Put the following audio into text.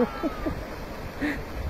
ハハハハ。